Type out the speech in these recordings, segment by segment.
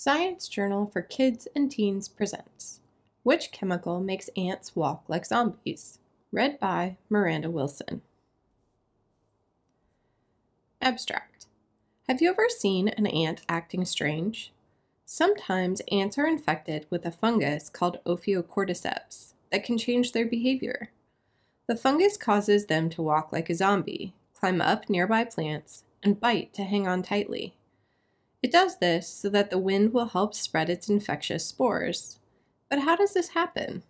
Science Journal for Kids and Teens presents Which Chemical Makes Ants Walk Like Zombies? Read by Miranda Wilson. Abstract Have you ever seen an ant acting strange? Sometimes ants are infected with a fungus called Ophiocordyceps that can change their behavior. The fungus causes them to walk like a zombie, climb up nearby plants, and bite to hang on tightly. It does this so that the wind will help spread its infectious spores. But how does this happen?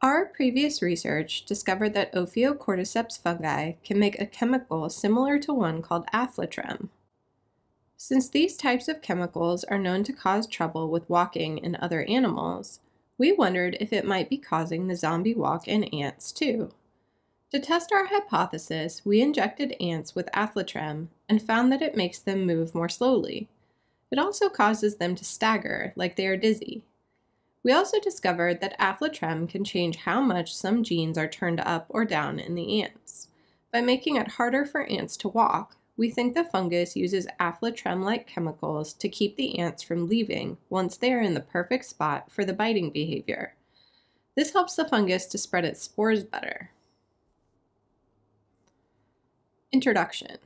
Our previous research discovered that Ophiocordyceps fungi can make a chemical similar to one called aflatrem. Since these types of chemicals are known to cause trouble with walking in other animals, we wondered if it might be causing the zombie walk in ants too. To test our hypothesis, we injected ants with aflatrem and found that it makes them move more slowly. It also causes them to stagger, like they are dizzy. We also discovered that aflatrem can change how much some genes are turned up or down in the ants. By making it harder for ants to walk, we think the fungus uses aflatrem-like chemicals to keep the ants from leaving once they are in the perfect spot for the biting behavior. This helps the fungus to spread its spores better. Introduction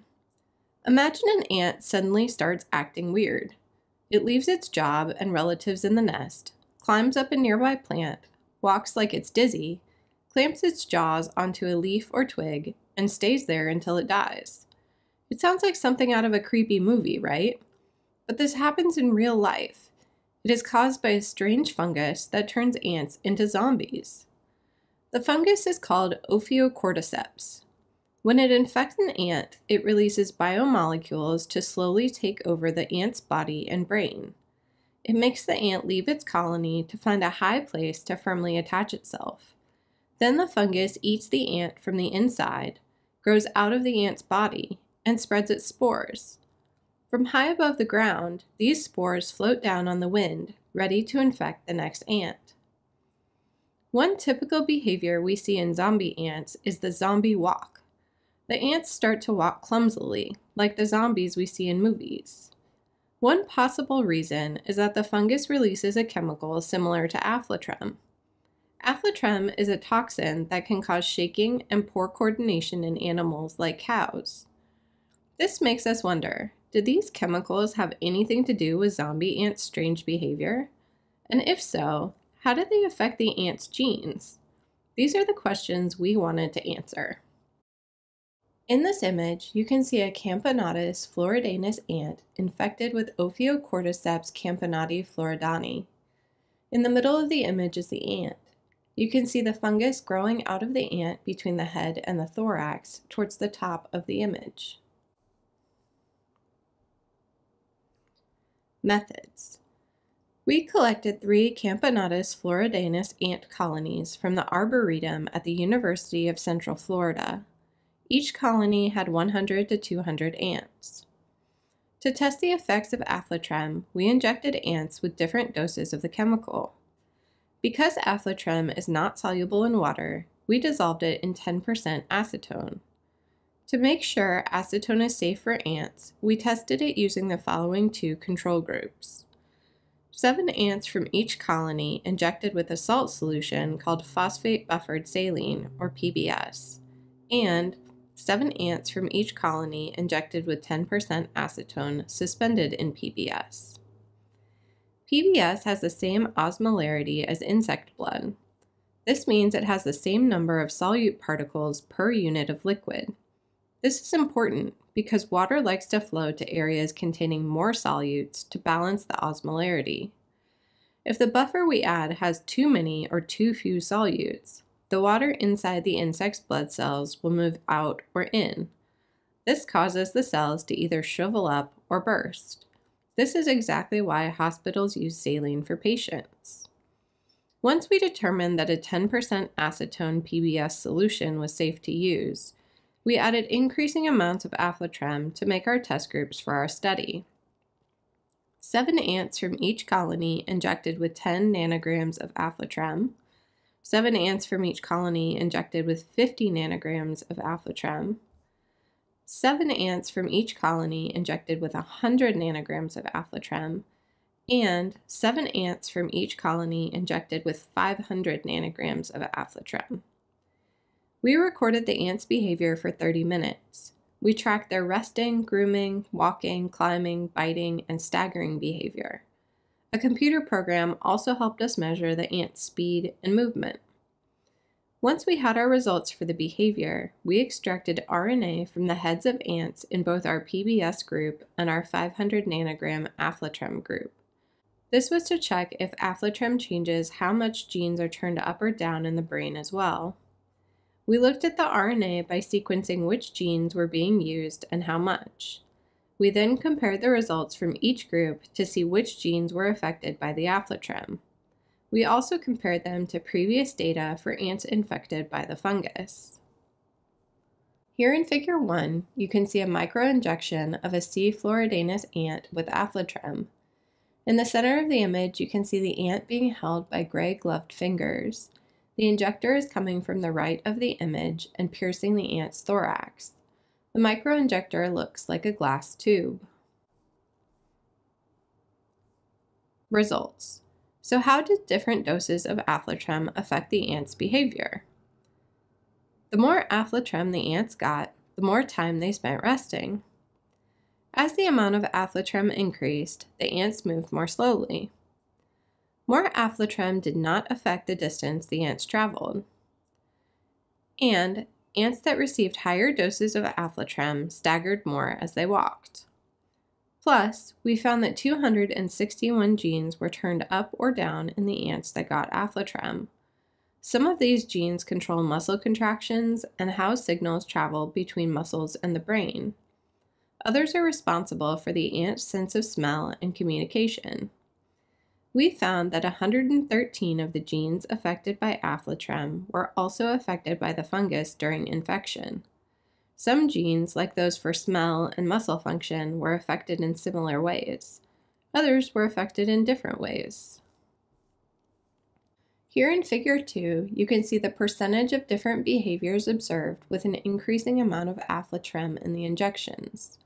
Imagine an ant suddenly starts acting weird. It leaves its job and relatives in the nest, climbs up a nearby plant, walks like it's dizzy, clamps its jaws onto a leaf or twig, and stays there until it dies. It sounds like something out of a creepy movie, right? But this happens in real life. It is caused by a strange fungus that turns ants into zombies. The fungus is called Ophiocordyceps. When it infects an ant, it releases biomolecules to slowly take over the ant's body and brain. It makes the ant leave its colony to find a high place to firmly attach itself. Then the fungus eats the ant from the inside, grows out of the ant's body, and spreads its spores. From high above the ground, these spores float down on the wind, ready to infect the next ant. One typical behavior we see in zombie ants is the zombie walk. The ants start to walk clumsily, like the zombies we see in movies. One possible reason is that the fungus releases a chemical similar to aflatrem. Aflatrem is a toxin that can cause shaking and poor coordination in animals like cows. This makes us wonder, did these chemicals have anything to do with zombie ants' strange behavior? And if so, how did they affect the ants' genes? These are the questions we wanted to answer. In this image, you can see a Camponotus floridanus ant infected with Ophiocordyceps camponoti floridani. In the middle of the image is the ant. You can see the fungus growing out of the ant between the head and the thorax towards the top of the image. Methods We collected three Camponotus floridanus ant colonies from the Arboretum at the University of Central Florida each colony had 100 to 200 ants. To test the effects of aflatrem, we injected ants with different doses of the chemical. Because aflatrem is not soluble in water, we dissolved it in 10% acetone. To make sure acetone is safe for ants, we tested it using the following two control groups. Seven ants from each colony injected with a salt solution called phosphate buffered saline, or PBS, and seven ants from each colony injected with 10% acetone suspended in PBS. PBS has the same osmolarity as insect blood. This means it has the same number of solute particles per unit of liquid. This is important because water likes to flow to areas containing more solutes to balance the osmolarity. If the buffer we add has too many or too few solutes, the water inside the insect's blood cells will move out or in. This causes the cells to either shrivel up or burst. This is exactly why hospitals use saline for patients. Once we determined that a 10% acetone PBS solution was safe to use, we added increasing amounts of aflatrem to make our test groups for our study. Seven ants from each colony injected with 10 nanograms of aflatrem, seven ants from each colony injected with 50 nanograms of aflatrem, seven ants from each colony injected with 100 nanograms of aflatrem, and seven ants from each colony injected with 500 nanograms of aflatoxin. We recorded the ants' behavior for 30 minutes. We tracked their resting, grooming, walking, climbing, biting, and staggering behavior. A computer program also helped us measure the ants' speed and movement. Once we had our results for the behavior, we extracted RNA from the heads of ants in both our PBS group and our 500 nanogram aflatoxin group. This was to check if aflatoxin changes how much genes are turned up or down in the brain as well. We looked at the RNA by sequencing which genes were being used and how much. We then compared the results from each group to see which genes were affected by the aflatoxin. We also compared them to previous data for ants infected by the fungus. Here in Figure 1, you can see a microinjection of a C. floridanus ant with aflatoxin. In the center of the image, you can see the ant being held by gray gloved fingers. The injector is coming from the right of the image and piercing the ant's thorax. The microinjector looks like a glass tube. Results. So how did different doses of aflatoxin affect the ant's behavior? The more aflatoxin the ants got, the more time they spent resting. As the amount of aflatoxin increased, the ants moved more slowly. More aflatoxin did not affect the distance the ants traveled. And ants that received higher doses of aflatoxin staggered more as they walked. Plus, we found that 261 genes were turned up or down in the ants that got aflatoxin. Some of these genes control muscle contractions and how signals travel between muscles and the brain. Others are responsible for the ant's sense of smell and communication. We found that 113 of the genes affected by aflatoxin were also affected by the fungus during infection. Some genes, like those for smell and muscle function, were affected in similar ways. Others were affected in different ways. Here in Figure 2, you can see the percentage of different behaviors observed with an increasing amount of aflatoxin in the injections.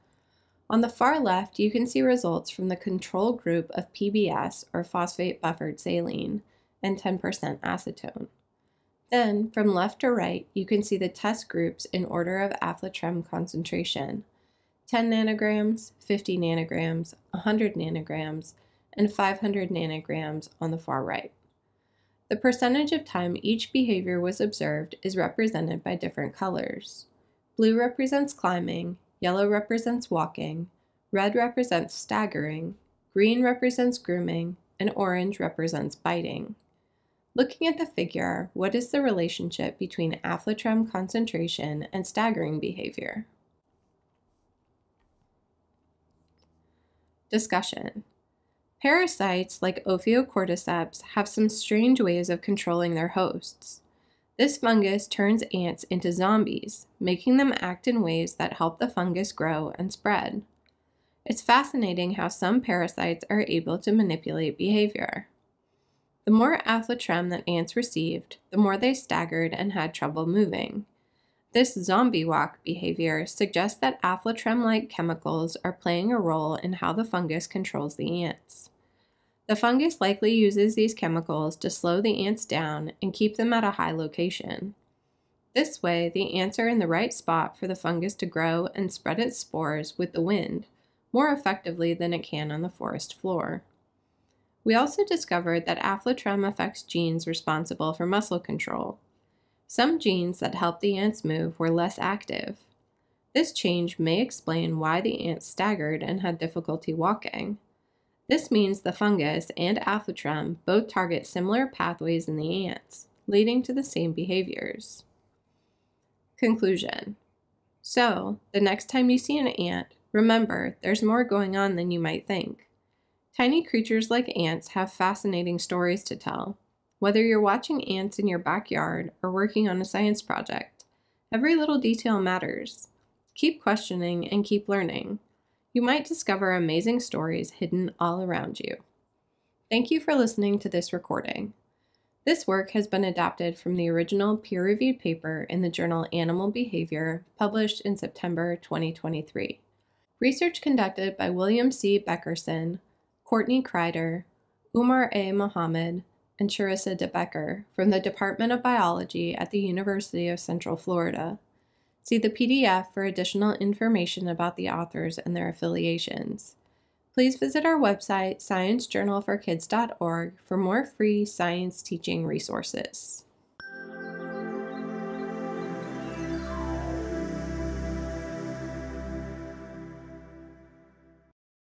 On the far left, you can see results from the control group of PBS, or phosphate buffered saline, and 10% acetone. Then, from left to right, you can see the test groups in order of aflatoxin concentration 10 nanograms, 50 nanograms, 100 nanograms, and 500 nanograms on the far right. The percentage of time each behavior was observed is represented by different colors. Blue represents climbing, yellow represents walking, red represents staggering, green represents grooming, and orange represents biting. Looking at the figure, what is the relationship between aflatoxin concentration and staggering behavior? Discussion. Parasites like Ophiocordyceps have some strange ways of controlling their hosts. This fungus turns ants into zombies, making them act in ways that help the fungus grow and spread. It's fascinating how some parasites are able to manipulate behavior. The more aflatoxin that ants received, the more they staggered and had trouble moving. This zombie walk behavior suggests that aflatoxin like chemicals are playing a role in how the fungus controls the ants. The fungus likely uses these chemicals to slow the ants down and keep them at a high location. This way, the ants are in the right spot for the fungus to grow and spread its spores with the wind more effectively than it can on the forest floor. We also discovered that aflatoxin affects genes responsible for muscle control. Some genes that help the ants move were less active. This change may explain why the ants staggered and had difficulty walking. This means the fungus and aflatoxin both target similar pathways in the ants, leading to the same behaviors. Conclusion So, the next time you see an ant, remember there's more going on than you might think. Tiny creatures like ants have fascinating stories to tell. Whether you're watching ants in your backyard or working on a science project, every little detail matters. Keep questioning and keep learning. You might discover amazing stories hidden all around you. Thank you for listening to this recording. This work has been adapted from the original peer reviewed paper in the journal Animal Behavior, published in September 2023. Research conducted by William C. Beckerson, Courtney Krider, Umar A. Mohammad, and Charissa De Bekker from the Department of Biology at the University of Central Florida. See the PDF for additional information about the authors and their affiliations. Please visit our website, sciencejournalforkids.org, for more free science teaching resources.